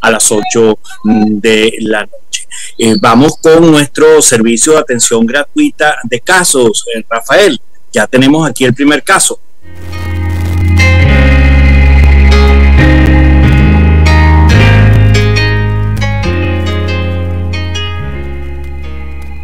a las 8 de la noche. Eh, vamos con nuestro servicio de atención gratuita de casos. Eh, Rafael, ya tenemos aquí el primer caso.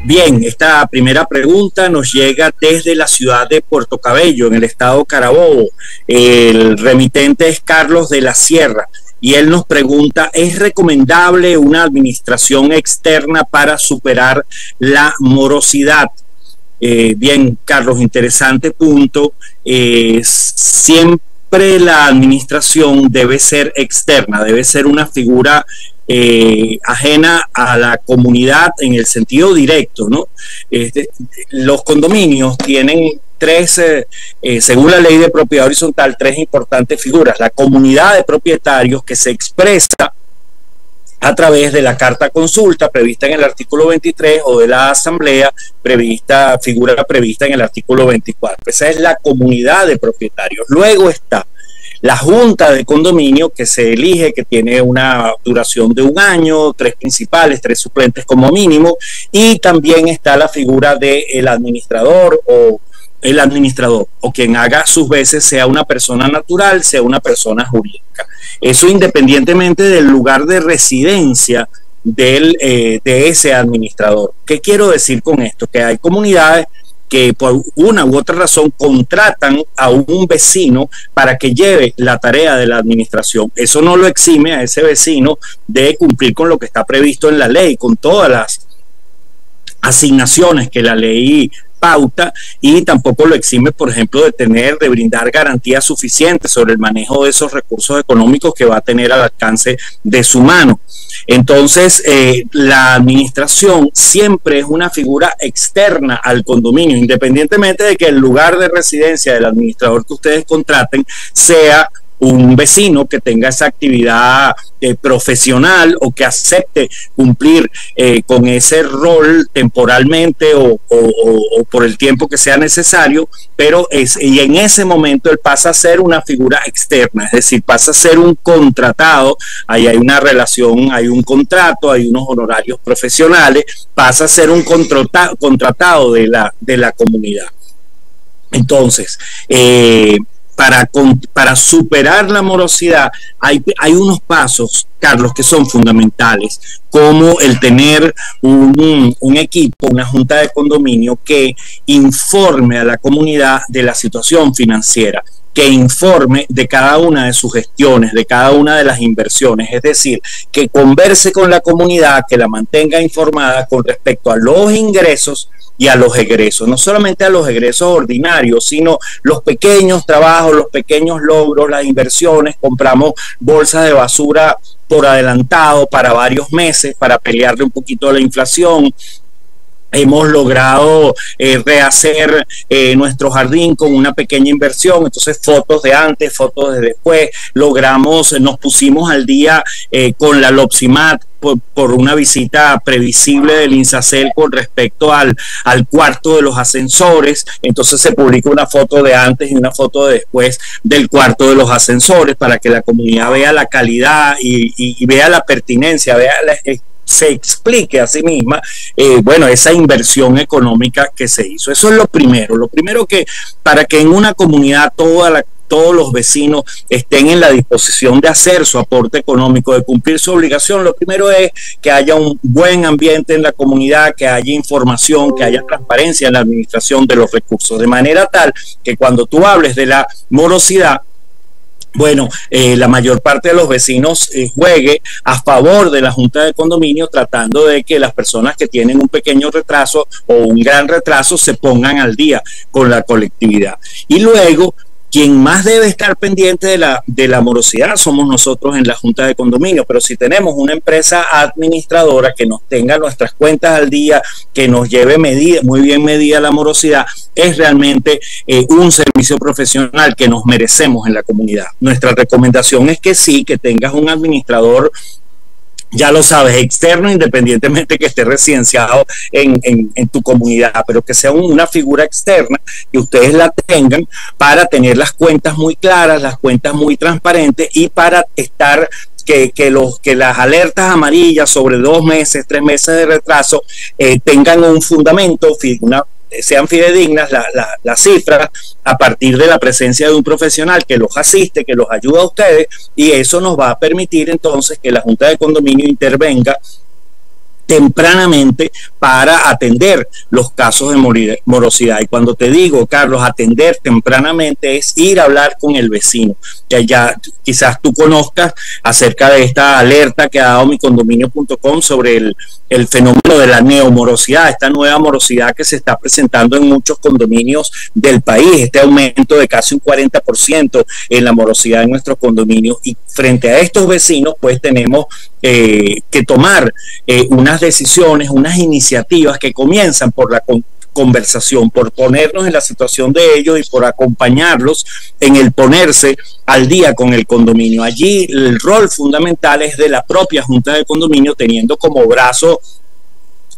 Bien, esta primera pregunta nos llega desde la ciudad de Puerto Cabello, en el estado Carabobo. El remitente es Carlos de la Sierra y él nos pregunta, ¿es recomendable una administración externa para superar la morosidad? Eh, bien, Carlos, interesante punto. Eh, siempre la administración debe ser externa, debe ser una figura eh, ajena a la comunidad en el sentido directo, ¿no? Este, los condominios tienen tres, eh, eh, según la ley de propiedad horizontal, tres importantes figuras. La comunidad de propietarios que se expresa a través de la carta consulta prevista en el artículo 23 o de la asamblea prevista, figura prevista en el artículo 24. Esa es la comunidad de propietarios. Luego está la junta de condominio que se elige, que tiene una duración de un año, tres principales, tres suplentes como mínimo, y también está la figura del administrador o el administrador o quien haga sus veces sea una persona natural, sea una persona jurídica. Eso independientemente del lugar de residencia del, eh, de ese administrador. ¿Qué quiero decir con esto? Que hay comunidades que por una u otra razón contratan a un vecino para que lleve la tarea de la administración. Eso no lo exime a ese vecino de cumplir con lo que está previsto en la ley, con todas las asignaciones que la ley pauta y tampoco lo exime, por ejemplo, de tener, de brindar garantías suficientes sobre el manejo de esos recursos económicos que va a tener al alcance de su mano. Entonces, eh, la administración siempre es una figura externa al condominio, independientemente de que el lugar de residencia del administrador que ustedes contraten sea un vecino que tenga esa actividad eh, profesional o que acepte cumplir eh, con ese rol temporalmente o, por el tiempo que sea necesario, pero es, y en ese momento él pasa a ser una figura externa, es decir, pasa a ser un contratado, ahí hay una relación, hay un contrato, hay unos honorarios profesionales, pasa a ser un contratado de la, de la comunidad. Entonces, eh, para, para superar la morosidad, hay, hay unos pasos, Carlos, que son fundamentales, como el tener un, un, equipo, una junta de condominio que informe a la comunidad de la situación financiera que informe de cada una de sus gestiones, de cada una de las inversiones, es decir, que converse con la comunidad, que la mantenga informada con respecto a los ingresos y a los egresos, no solamente a los egresos ordinarios, sino los pequeños trabajos, los pequeños logros, las inversiones, compramos bolsas de basura por adelantado para varios meses para pelearle un poquito a la inflación, hemos logrado eh, rehacer eh, nuestro jardín con una pequeña inversión, entonces fotos de antes, fotos de después, logramos, nos pusimos al día eh, con la Lopsimat, por, una visita previsible del INSACEL con respecto al, al cuarto de los ascensores. Entonces se publica una foto de antes y una foto de después del cuarto de los ascensores para que la comunidad vea la calidad y, vea la pertinencia, vea eh, se explique a sí misma, eh, bueno, esa inversión económica que se hizo. Eso es lo primero. Lo primero que para que en una comunidad toda la todos los vecinos estén en la disposición de hacer su aporte económico, de cumplir su obligación. Lo primero es que haya un buen ambiente en la comunidad, que haya información, que haya transparencia en la administración de los recursos, de manera tal que cuando tú hables de la morosidad, bueno, eh, la mayor parte de los vecinos eh, juegue a favor de la Junta de Condominio tratando de que las personas que tienen un pequeño retraso o un gran retraso se pongan al día con la colectividad. Y luego quien más debe estar pendiente de la, de la morosidad somos nosotros en la Junta de Condominio, pero si tenemos una empresa administradora que nos tenga nuestras cuentas al día, que nos lleve medida, muy bien medida la morosidad, es realmente eh, un servicio profesional que nos merecemos en la comunidad. Nuestra recomendación es que sí, que tengas un administrador ya lo sabes, externo, independientemente que esté residenciado en, tu comunidad, pero que sea una figura externa, que ustedes la tengan para tener las cuentas muy claras, las cuentas muy transparentes y para estar que, que, los, que las alertas amarillas sobre dos meses, tres meses de retraso eh, tengan un fundamento, una, sean fidedignas las cifras a partir de la presencia de un profesional que los asiste, que los ayuda a ustedes y eso nos va a permitir entonces que la Junta de Condominio intervenga tempranamente para atender los casos de morosidad. Y cuando te digo, Carlos, atender tempranamente es ir a hablar con el vecino. Ya, ya quizás tú conozcas acerca de esta alerta que ha dado mi condominio.com sobre el, fenómeno de la neomorosidad, esta nueva morosidad que se está presentando en muchos condominios del país, este aumento de casi un 40% en la morosidad en nuestros condominios. Y frente a estos vecinos, pues tenemos eh, que tomar eh, unas decisiones, unas iniciativas que comienzan por la conversación, por ponernos en la situación de ellos y por acompañarlos en el ponerse al día con el condominio. Allí el rol fundamental es de la propia Junta de Condominio teniendo como brazo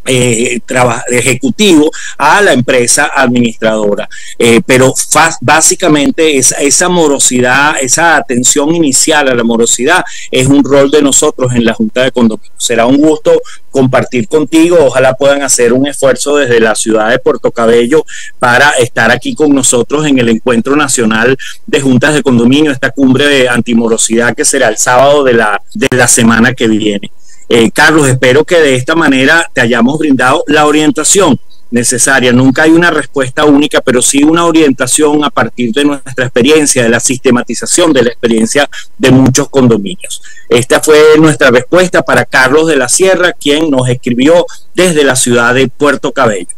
eh, ejecutivo a la empresa administradora. Eh, pero básicamente esa, esa morosidad, esa atención inicial a la morosidad es un rol de nosotros en la Junta de Condominio. Será un gusto compartir contigo. Ojalá puedan hacer un esfuerzo desde la ciudad de Puerto Cabello para estar aquí con nosotros en el Encuentro Nacional de Juntas de Condominio, esta cumbre de antimorosidad que será el sábado de la, de la semana que viene. Eh, Carlos, espero que de esta manera te hayamos brindado la orientación necesaria. Nunca hay una respuesta única, pero sí una orientación a partir de nuestra experiencia, de la sistematización de la experiencia de muchos condominios. Esta fue nuestra respuesta para Carlos de la Sierra, quien nos escribió desde la ciudad de Puerto Cabello.